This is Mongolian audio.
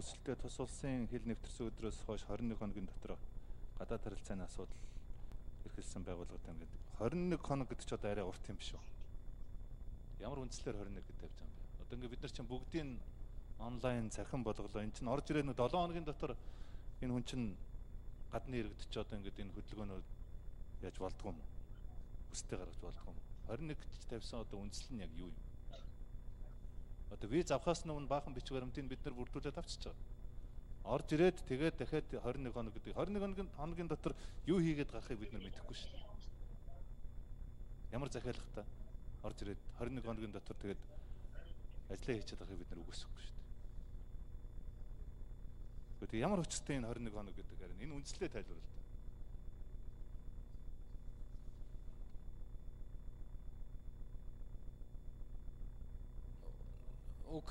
Өсөлтөө тус улсын хил нэвтэрсэн өдрөөс хойш 21 хоногийн дотор гадаад харилцааны асуудал эрхэлсэн байгууллагатай ингээд 21 хоног гэдэг чинь одоо арай урт юм биш үү? Ямар үндслээр 21 гэдэг тавьж байгаа юм бэ? Одоо ингээд бид нар чинь бүгдийг онлайн цахим болголоо. Энд чинь орж ирэх нь 7 хоногийн дотор энэ хүн чинь гадны иргэд ч одоо ингээд энэ хөдөлгөөнөө яаж болдгоо юм? Өстэй гаргаж болдгоо юм? 21 гэж тавьсан одоо үндсэл нь яг юу юм? Одоо виз авахаас өмнө баахан бичиг баримтыг бид нар бүрдүүлээд авчиж байгаа. Орж ирээд тэгээд дахиад 21 хоног гэдэг 21 хоногийн дотор юу хийгээд гарахыг бид нар мэдэхгүй дээ. Ямар захиалгатай орж ирээд 21 хоногийн дотор тэгээд ажиллаа хийчихэд байхыг бид нар үгүйсэхгүй дээ. Гэхдээ ямар учиртай энэ 21 хоног гэдэг харин энэ үндслээ тайлбарлаа. ook